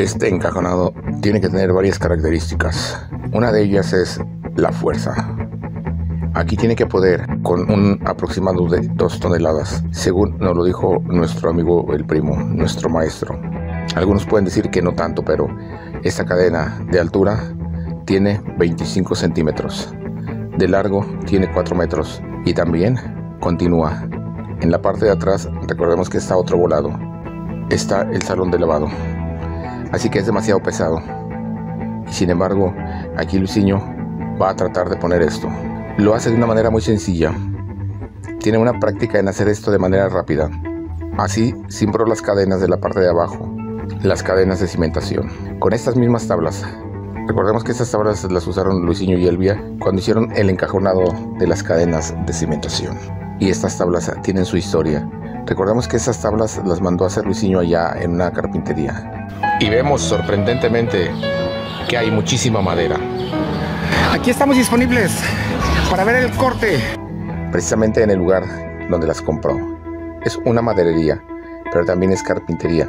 Este encajonado tiene que tener varias características. Una de ellas es la fuerza. Aquí tiene que poder con un aproximado de 2 toneladas, según nos lo dijo nuestro amigo el primo, nuestro maestro. Algunos pueden decir que no tanto, pero esta cadena de altura tiene 25 centímetros, de largo tiene 4 metros y también continúa. En la parte de atrás recordemos que está otro volado, está el salón de lavado, así que es demasiado pesado. Sin embargo, aquí Luciño va a tratar de poner esto. Lo hace de una manera muy sencilla. Tiene una práctica en hacer esto de manera rápida. Así simbró las cadenas de la parte de abajo, las cadenas de cimentación. Con estas mismas tablas. Recordemos que estas tablas las usaron Luisinho y Elvia cuando hicieron el encajonado de las cadenas de cimentación. Y estas tablas tienen su historia. Recordemos que estas tablas las mandó a hacer Luisinho allá en una carpintería. Y vemos sorprendentemente que hay muchísima madera. Aquí estamos disponibles para ver el corte. Precisamente en el lugar donde las compró. Es una maderería, pero también es carpintería.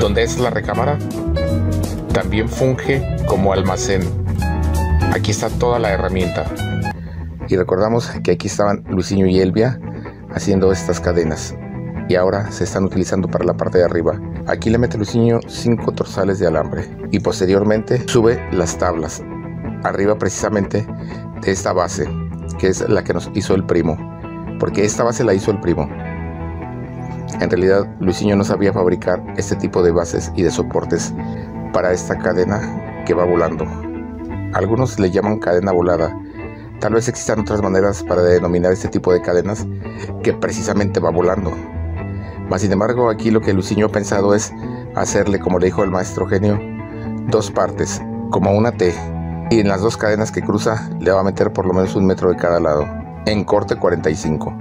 Donde es la recámara, también funge como almacén. Aquí está toda la herramienta. Y recordamos que aquí estaban Luisinho y Elvia haciendo estas cadenas y ahora se están utilizando para la parte de arriba. Aquí le mete Luciño cinco torsales de alambre y posteriormente sube las tablas arriba precisamente de esta base que es la que nos hizo el primo porque esta base la hizo el primo. En realidad Luisinho no sabía fabricar este tipo de bases y de soportes para esta cadena que va volando. Algunos le llaman cadena volada. Tal vez existan otras maneras para denominar este tipo de cadenas que precisamente va volando. Mas sin embargo, aquí lo que Luciño ha pensado es hacerle, como le dijo el maestro genio, dos partes, como una T, y en las dos cadenas que cruza le va a meter por lo menos un metro de cada lado, en corte 45,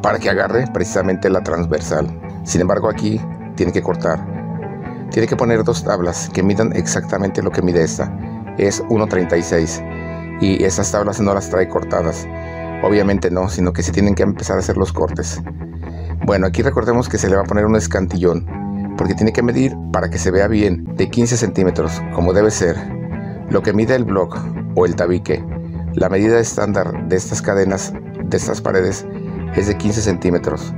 para que agarre precisamente la transversal. Sin embargo, aquí tiene que cortar. Tiene que poner dos tablas que midan exactamente lo que mide esta. Es 1.36 y esas tablas no las trae cortadas. Obviamente no, sino que se tienen que empezar a hacer los cortes. Bueno, aquí recordemos que se le va a poner un escantillón, porque tiene que medir para que se vea bien de 15 centímetros, como debe ser. Lo que mide el block o el tabique, la medida estándar de estas cadenas, de estas paredes, es de 15 centímetros.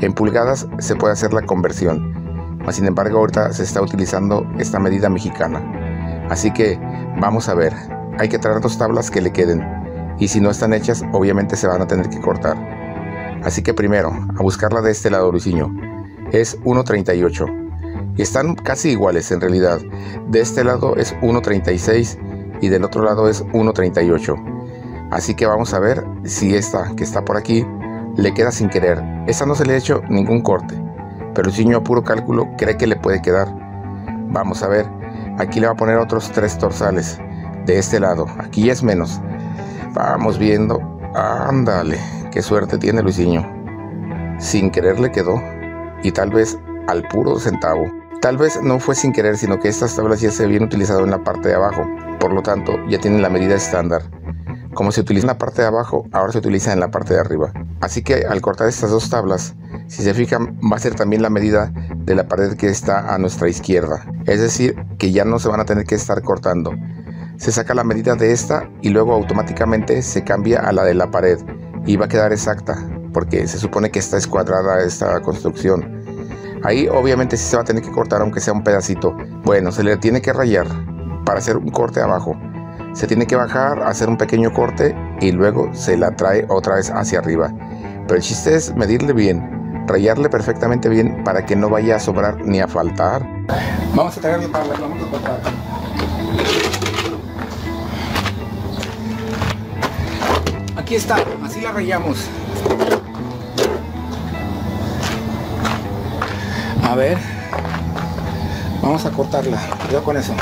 En pulgadas se puede hacer la conversión, mas sin embargo ahorita se está utilizando esta medida mexicana. Así que vamos a ver, hay que traer dos tablas que le queden, y si no están hechas obviamente se van a tener que cortar. Así que primero, a buscarla de este lado, Luisinho. Es 1.38. Y están casi iguales en realidad. De este lado es 1.36 y del otro lado es 1.38. Así que vamos a ver si esta que está por aquí le queda sin querer. Esta no se le ha hecho ningún corte, pero Luisinho a puro cálculo cree que le puede quedar. Vamos a ver. Aquí le va a poner otros tres torsales de este lado. Aquí es menos. Vamos viendo. Ándale. Qué suerte tiene Luisinho. Sin querer le quedó, y tal vez al puro centavo. Tal vez no fue sin querer, sino que estas tablas ya se habían utilizado en la parte de abajo, por lo tanto ya tienen la medida estándar. Como se utiliza en la parte de abajo, ahora se utiliza en la parte de arriba. Así que al cortar estas dos tablas, si se fijan, va a ser también la medida de la pared que está a nuestra izquierda. Es decir, que ya no se van a tener que estar cortando. Se saca la medida de esta y luego automáticamente se cambia a la de la pared y va a quedar exacta porque se supone que está escuadrada esta construcción. Ahí obviamente sí se va a tener que cortar aunque sea un pedacito. Bueno, se le tiene que rayar para hacer un corte abajo. Se tiene que bajar, hacer un pequeño corte y luego se la trae otra vez hacia arriba. Pero el chiste es medirle bien, rayarle perfectamente bien para que no vaya a sobrar ni a faltar. Vamos a traerle para la vamos a cortar. Aquí está, así la rayamos. A ver. Vamos a cortarla. Cuidado con eso.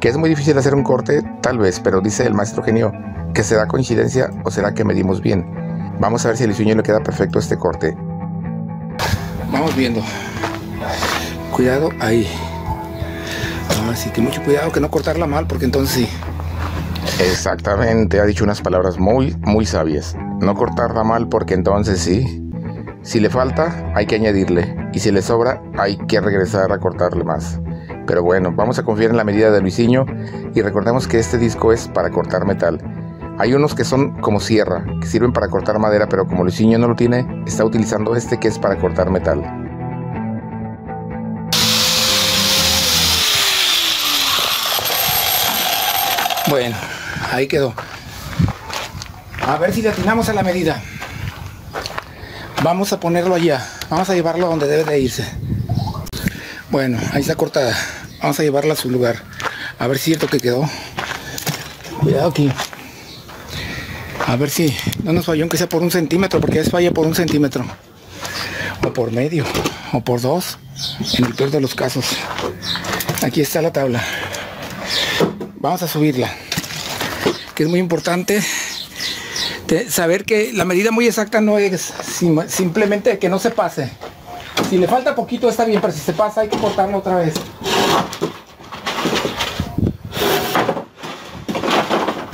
Que es muy difícil hacer un corte, tal vez, pero dice el maestro genio que será coincidencia o será que medimos bien. Vamos a ver si el sueño le queda perfecto este corte. Vamos viendo. Cuidado ahí. Así que mucho cuidado que no cortarla mal, porque entonces sí. Exactamente, ha dicho unas palabras muy, muy sabias. No cortarla mal porque entonces sí. Si le falta, hay que añadirle. Y si le sobra, hay que regresar a cortarle más. Pero bueno, vamos a confiar en la medida de Luisinho y recordemos que este disco es para cortar metal. Hay unos que son como sierra, que sirven para cortar madera, pero como Luisinho no lo tiene, está utilizando este que es para cortar metal. Bueno, ahí quedó. A ver si le atinamos a la medida. Vamos a ponerlo allá. Vamos a llevarlo donde debe de irse. Bueno, ahí está cortada. Vamos a llevarla a su lugar. A ver si es cierto que quedó. Cuidado aquí. A ver si no nos falló aunque sea por un centímetro, porque es falla por un centímetro. O por medio, o por dos, en el peor de los casos. Aquí está la tabla. Vamos a subirla. Que es muy importante saber que la medida muy exacta no es simplemente que no se pase. Si le falta poquito está bien, pero si se pasa hay que cortarlo otra vez.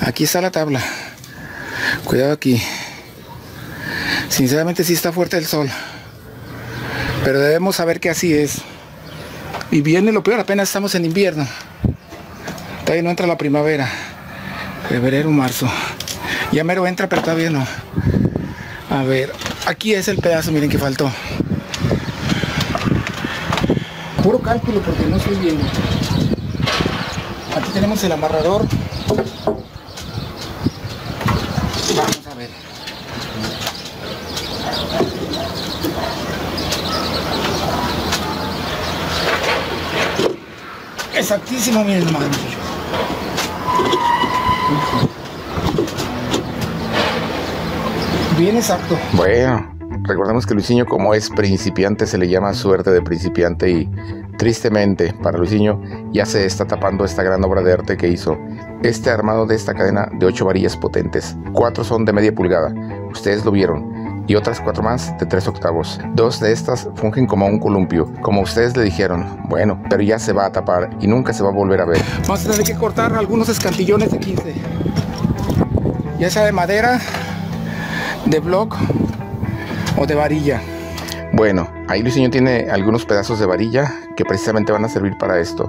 Aquí está la tabla. Cuidado aquí. Sinceramente sí está fuerte el sol. Pero debemos saber que así es. Y viene lo peor, apenas estamos en invierno. Todavía no entra la primavera. Febrero, marzo. Ya mero entra, pero todavía no. A ver, aquí es el pedazo, miren que faltó. Puro cálculo porque no estoy viendo. Aquí tenemos el amarrador. Vamos a ver. Exactísimo, mi hermano. Bien exacto. Bueno, recordemos que Luisinho como es principiante se le llama suerte de principiante y tristemente para Luisinho ya se está tapando esta gran obra de arte que hizo. Este armado de esta cadena de ocho varillas potentes. Cuatro son de media pulgada, ustedes lo vieron y otras cuatro más de tres octavos. Dos de estas fungen como un columpio, como ustedes le dijeron. Bueno, pero ya se va a tapar y nunca se va a volver a ver. Vamos a tener que cortar algunos escantillones de 15. Ya sea de madera de block o de varilla. Bueno, ahí Luisinho tiene algunos pedazos de varilla que precisamente van a servir para esto.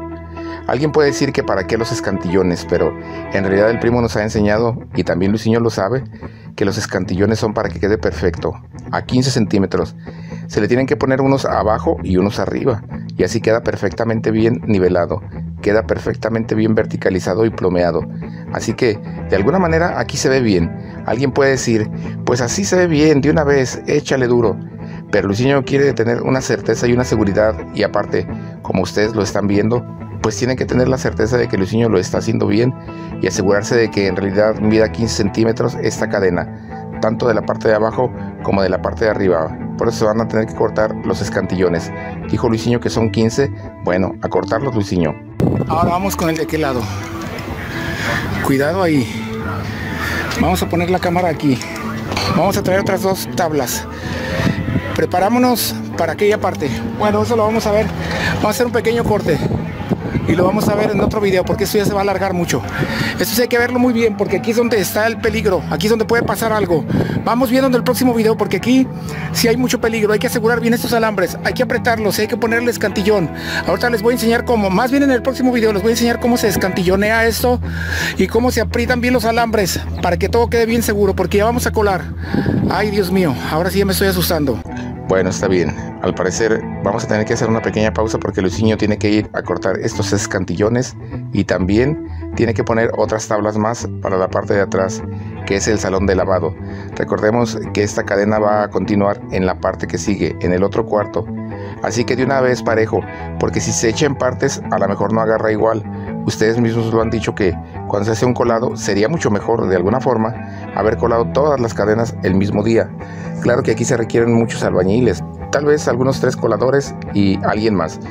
Alguien puede decir que para qué los escantillones, pero en realidad el primo nos ha enseñado, y también Luisinho lo sabe, que los escantillones son para que quede perfecto, a 15 centímetros. Se le tienen que poner unos abajo y unos arriba, y así queda perfectamente bien nivelado, queda perfectamente bien verticalizado y plomeado. Así que, de alguna manera, aquí se ve bien. Alguien puede decir, pues así se ve bien, de una vez, échale duro. Pero Luciño quiere tener una certeza y una seguridad, y aparte, como ustedes lo están viendo, pues tiene que tener la certeza de que Luciño lo está haciendo bien y asegurarse de que en realidad mida 15 centímetros esta cadena, tanto de la parte de abajo como de la parte de arriba. Por eso van a tener que cortar los escantillones. Dijo Luisinho que son 15. Bueno, a cortarlos, Luisinho. Ahora vamos con el de qué lado. Cuidado ahí. Vamos a poner la cámara aquí. Vamos a traer otras dos tablas. Preparámonos para aquella parte. Bueno, eso lo vamos a ver. Vamos a hacer un pequeño corte y lo vamos a ver en otro video porque esto ya se va a alargar mucho. Esto sí hay que verlo muy bien porque aquí es donde está el peligro, aquí es donde puede pasar algo. Vamos viendo en el próximo video porque aquí sí hay mucho peligro, hay que asegurar bien estos alambres, hay que apretarlos, hay que ponerle escantillón. Ahorita les voy a enseñar cómo, más bien en el próximo video les voy a enseñar cómo se escantillonea esto y cómo se aprietan bien los alambres para que todo quede bien seguro porque ya vamos a colar. Ay Dios mío, ahora sí ya me estoy asustando. Bueno, está bien. Al parecer vamos a tener que hacer una pequeña pausa porque Luisinho tiene que ir a cortar estos escantillones y también tiene que poner otras tablas más para la parte de atrás, que es el salón de lavado. Recordemos que esta cadena va a continuar en la parte que sigue, en el otro cuarto. Así que de una vez parejo, porque si se echa en partes, a lo mejor no agarra igual. Ustedes mismos lo han dicho que cuando se hace un colado sería mucho mejor de alguna forma haber colado todas las cadenas el mismo día. Claro que aquí se requieren muchos albañiles, tal vez algunos tres coladores y alguien más.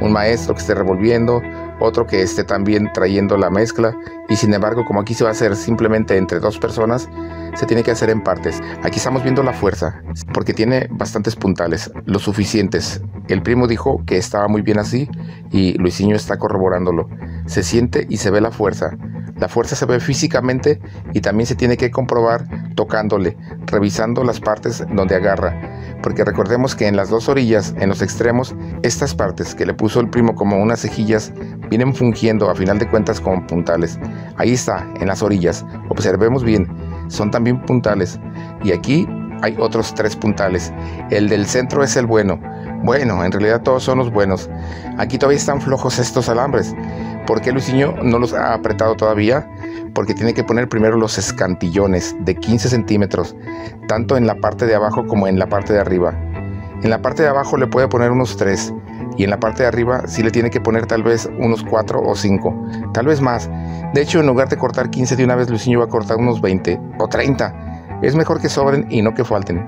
Un maestro que esté revolviendo, otro que esté también trayendo la mezcla y sin embargo como aquí se va a hacer simplemente entre dos personas, se tiene que hacer en partes. Aquí estamos viendo la fuerza porque tiene bastantes puntales, lo suficientes. El primo dijo que estaba muy bien así y Luisinho está corroborándolo. Se siente y se ve la fuerza. La fuerza se ve físicamente y también se tiene que comprobar tocándole, revisando las partes donde agarra. Porque recordemos que en las dos orillas, en los extremos, estas partes que le puso el primo como unas cejillas, vienen fungiendo a final de cuentas como puntales. Ahí está, en las orillas. Observemos bien, son también puntales. Y aquí hay otros tres puntales. El del centro es el bueno. Bueno, en realidad todos son los buenos. Aquí todavía están flojos estos alambres. ¿Por qué Luisinho no los ha apretado todavía? Porque tiene que poner primero los escantillones de 15 centímetros, tanto en la parte de abajo como en la parte de arriba. En la parte de abajo le puede poner unos 3 y en la parte de arriba sí le tiene que poner tal vez unos 4 o 5, tal vez más. De hecho, en lugar de cortar 15 de una vez, Luisinho va a cortar unos 20 o 30 es mejor que sobren y no que falten.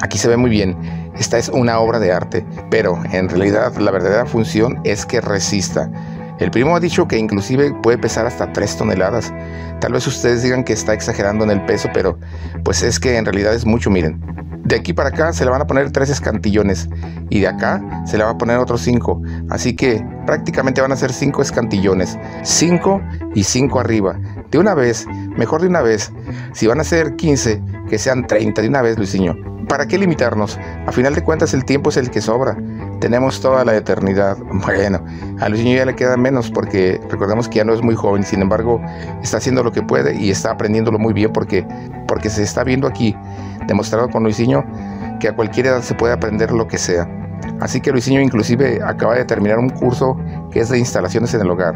Aquí se ve muy bien, esta es una obra de arte, pero en realidad la verdadera función es que resista. El primo ha dicho que inclusive puede pesar hasta 3 toneladas. Tal vez ustedes digan que está exagerando en el peso, pero pues es que en realidad es mucho, miren. De aquí para acá se le van a poner tres escantillones y de acá se le va a poner otros cinco. Así que prácticamente van a ser cinco escantillones. Cinco y cinco arriba. De una vez, mejor de una vez. Si van a ser 15, que sean 30 de una vez, Luisinho. ¿Para qué limitarnos? A final de cuentas el tiempo es el que sobra. Tenemos toda la eternidad. Bueno, a Luisinho ya le queda menos porque recordemos que ya no es muy joven. Sin embargo, está haciendo lo que puede y está aprendiéndolo muy bien porque, porque se está viendo aquí demostrado con Luisinho que a cualquier edad se puede aprender lo que sea. Así que Luisinho inclusive acaba de terminar un curso que es de instalaciones en el hogar.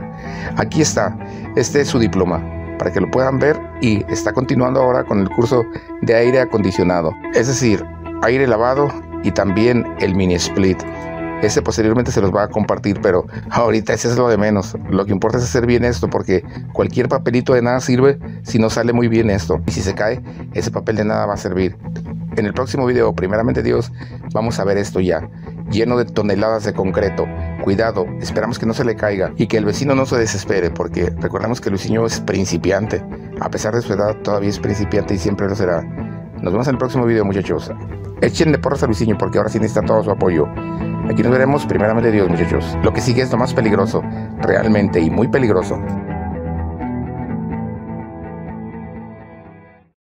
Aquí está, este es su diploma, para que lo puedan ver y está continuando ahora con el curso de aire acondicionado, es decir, aire lavado y también el mini split. Ese posteriormente se los va a compartir, pero ahorita ese es lo de menos. Lo que importa es hacer bien esto, porque cualquier papelito de nada sirve si no sale muy bien esto. Y si se cae, ese papel de nada va a servir. En el próximo video, primeramente Dios, vamos a ver esto ya, lleno de toneladas de concreto. Cuidado, esperamos que no se le caiga y que el vecino no se desespere, porque recordemos que Luciño es principiante. A pesar de su edad, todavía es principiante y siempre lo será. Nos vemos en el próximo video, muchachos. Échenle porras a Luisinho porque ahora sí necesita todo su apoyo. Aquí nos veremos primeramente Dios, muchachos. Lo que sigue es lo más peligroso, realmente y muy peligroso.